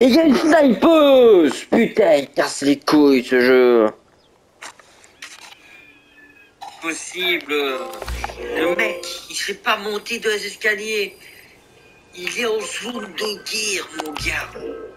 Il y a une snipeuse Putain, il casse les couilles ce jeu. Possible. Le mec, il serait pas monté dans les escaliers. Il est en zone de guerre, mon gars.